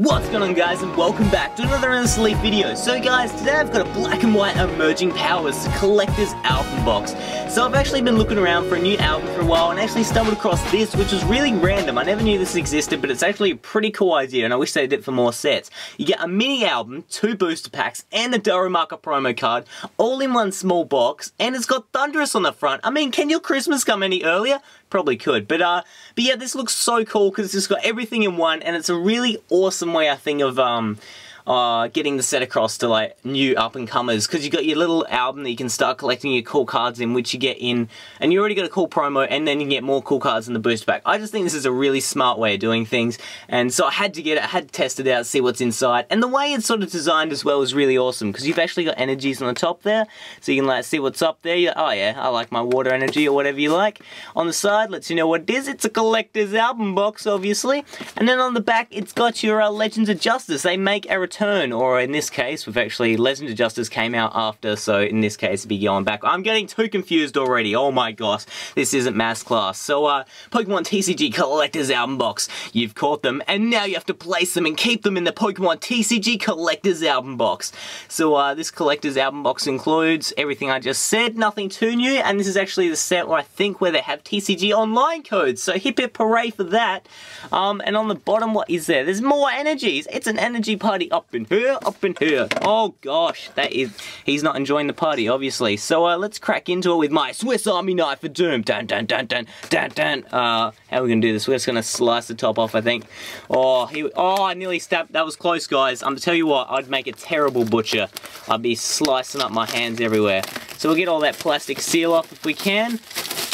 What's going on guys and welcome back to another Endless video. So guys, today I've got a black and white Emerging Powers collector's album box. So I've actually been looking around for a new album for a while and actually stumbled across this which was really random. I never knew this existed but it's actually a pretty cool idea and I wish they did it for more sets. You get a mini album, two booster packs and a Darumaka promo card all in one small box and it's got Thundurus on the front. I mean can your Christmas come any earlier? Probably could. But uh, but yeah, this looks so cool because it's got everything in one, and it's a really awesome way I think of um uh, getting the set across to like new up and comers because you got your little album that you can start collecting your cool cards in which you get in and you already got a cool promo and then you get more cool cards in the booster pack. I just think this is a really smart way of doing things and so I had to get it, I had to test it out, see what's inside and the way it's sort of designed as well is really awesome because you've actually got energies on the top there so you can like see what's up there. You're, oh yeah, I like my water energy or whatever you like. On the side lets you know what it is. It's a collector's album box obviously and then on the back it's got your uh, Legends of Justice. They make a return return, or in this case, we've actually, Legend of Justice came out after, so in this case, it'd be going back. I'm getting too confused already. Oh my gosh, this isn't mass class. So, uh, Pokemon TCG Collector's Album Box. You've caught them, and now you have to place them and keep them in the Pokemon TCG Collector's Album Box. So, uh, this Collector's Album Box includes everything I just said, nothing too new, and this is actually the set where I think where they have TCG online codes. So, hip hip hooray for that. Um, and on the bottom, what is there? There's more energies. It's an energy party up in here, up in here. Oh gosh, that is, he's not enjoying the party, obviously. So uh, let's crack into it with my Swiss Army knife of doom. Dun dun dun dun dun dun. Uh, how are we gonna do this? We're just gonna slice the top off, I think. Oh, he, oh, I nearly stabbed. That was close, guys. I'm gonna tell you what, I'd make a terrible butcher. I'd be slicing up my hands everywhere. So we'll get all that plastic seal off if we can.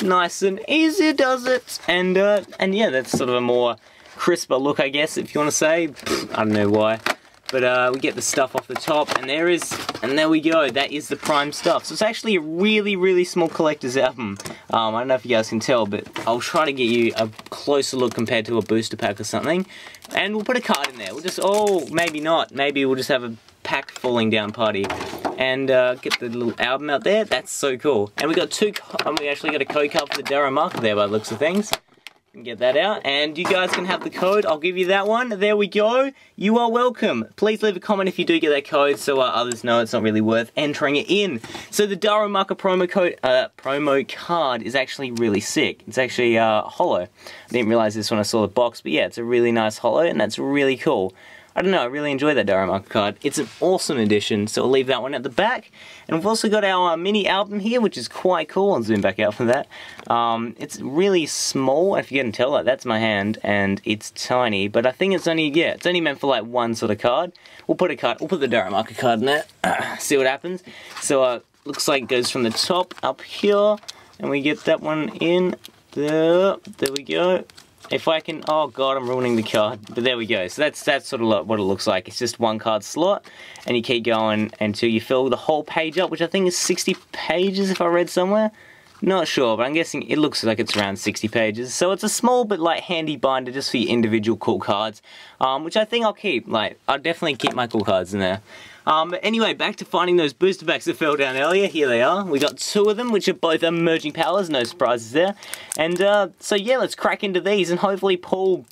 Nice and easy does it. And uh, and yeah, that's sort of a more crisper look, I guess, if you want to say. I don't know why. But uh, we get the stuff off the top, and there is, and there we go. That is the prime stuff. So it's actually a really, really small collector's album. Um, I don't know if you guys can tell, but I'll try to get you a closer look compared to a booster pack or something. And we'll put a card in there. We'll just, oh, maybe not. Maybe we'll just have a pack falling down party and uh, get the little album out there. That's so cool. And we got two, and we actually got a code card for the Darumaka there by the looks of things get that out and you guys can have the code. I'll give you that one. There we go. You are welcome. Please leave a comment if you do get that code so uh, others know it's not really worth entering it in. So the Darumaka promo code uh, promo card is actually really sick. It's actually uh, holo. I didn't realize this when I saw the box but yeah it's a really nice holo and that's really cool I don't know, I really enjoy that Darumaka card. It's an awesome edition, so I'll leave that one at the back. And we've also got our uh, mini album here, which is quite cool. I'll zoom back out for that. Um, it's really small, if you can tell, like that's my hand, and it's tiny. But I think it's only, yeah, it's only meant for like one sort of card. We'll put a card, we'll put the Darumaka card in there, see what happens. So, uh, looks like it goes from the top up here, and we get that one in there. There we go. If I can, oh god, I'm ruining the card. But there we go. So that's that's sort of what it looks like. It's just one card slot, and you keep going until you fill the whole page up, which I think is 60 pages if I read somewhere. Not sure, but I'm guessing it looks like it's around 60 pages. So it's a small but like handy binder just for your individual cool cards, um, which I think I'll keep. Like, I'll definitely keep my cool cards in there. Um, but anyway, back to finding those booster packs that fell down earlier. Here they are. We got two of them, which are both emerging powers. No surprises there. And uh, so yeah, let's crack into these and hopefully pull.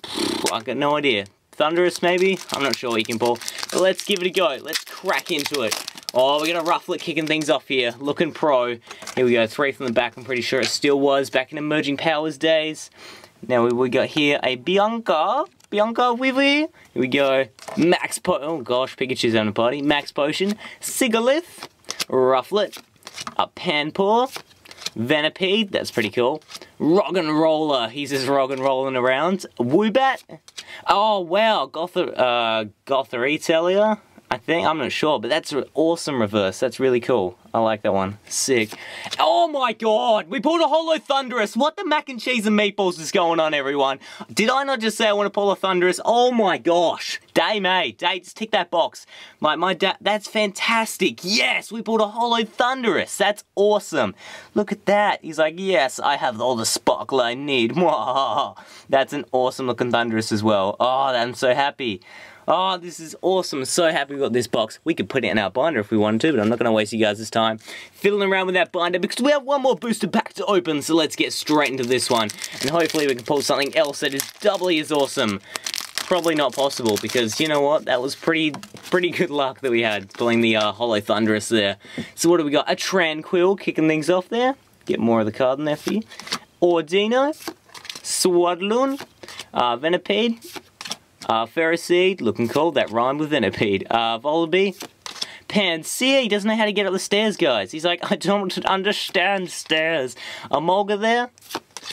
I got no idea. Thundurus maybe? I'm not sure what you can pull. But let's give it a go. Let's crack into it. Oh, we got a Rufflet kicking things off here. Looking pro. Here we go. Three from the back. I'm pretty sure it still was back in Emerging Powers days. Now we got here a Bianca. Bianca Wiwi. Here we go. Max Po- Oh gosh, Pikachu's on the party. Max Potion. Sigilyph. Rufflet. A Panpour. Venipede, that's pretty cool. Roggenrola, he's just rock and rolling around. Woobat. Oh wow, Gother, uh, Gothoritalia. I think, I'm not sure, but that's an awesome reverse. That's really cool. I like that one. Sick. Oh my god! We pulled a Holo Thundurus! What the mac and cheese and meatballs is going on, everyone? Did I not just say I want to pull a Thundurus? Oh my gosh! Day May, Day, just tick that box. My, my dad, that's fantastic. Yes, we pulled a Holo Thundurus. That's awesome. Look at that. He's like, yes, I have all the sparkle I need. That's an awesome looking Thundurus as well. Oh, I'm so happy. Oh, this is awesome. So happy we got this box. We could put it in our binder if we wanted to, but I'm not going to waste you guys' time fiddling around with that binder because we have one more booster pack to open, so let's get straight into this one. And hopefully we can pull something else that is doubly as awesome. probably not possible because you know what? That was pretty pretty good luck that we had pulling the uh, Holo Thundurus there. So what do we got? A Tranquill kicking things off there. Get more of the card in there for you. Audino, Swadloon, uh, Venipede, uh, Ferroseed, looking cool, that rhymed with Venipede. Uh, Volibee, Pansear, he doesn't know how to get up the stairs, guys. He's like, I don't understand stairs. Emolga there,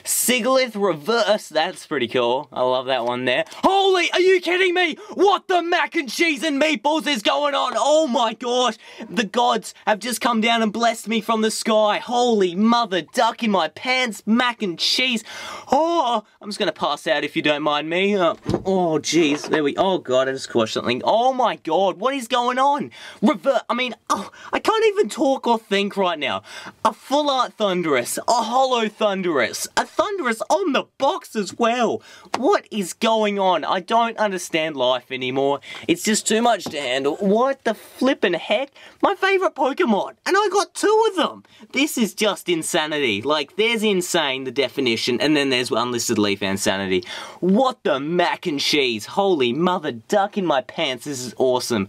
Sigilyph reverse, that's pretty cool. I love that one there. Holy, are you kidding me? What the mac and cheese and meatballs is going on? Oh my gosh, the gods have just come down and blessed me from the sky. Holy mother duck in my pants, mac and cheese. Oh, I'm just gonna pass out if you don't mind me. Uh, oh jeez, there we, oh god, I just squashed something. Oh my god, what is going on? Revert, I mean, oh, I can't even talk or think right now. A full art Thundurus. a holo Thundurus. a Thundurus on the box as well. What is going on? I don't understand life anymore. It's just too much to handle. What the flippin' heck? My favourite Pokemon, and I got two of them. This is just insanity. Like, there's insane, the definition, and then there's unlisted leaf insanity. What the mac and cheese? Holy mother duck in my pants, this is awesome.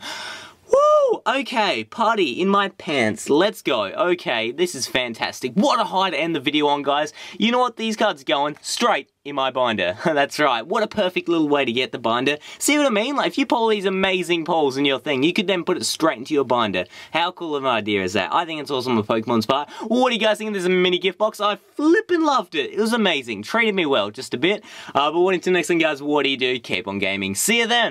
Okay, party in my pants. Let's go. Okay, this is fantastic. What a high to end the video on, guys. You know what? These cards are going straight in my binder. That's right. What a perfect little way to get the binder. See what I mean? Like, if you pull these amazing pulls in your thing, you could then put it straight into your binder. How cool of an idea is that? I think it's awesome on Pokemon's part. What do you guys think of this mini gift box? I flippin' loved it. It was amazing. Treated me well, just a bit. Uh, but what until next time, guys, what do you do? Keep on gaming. See you then.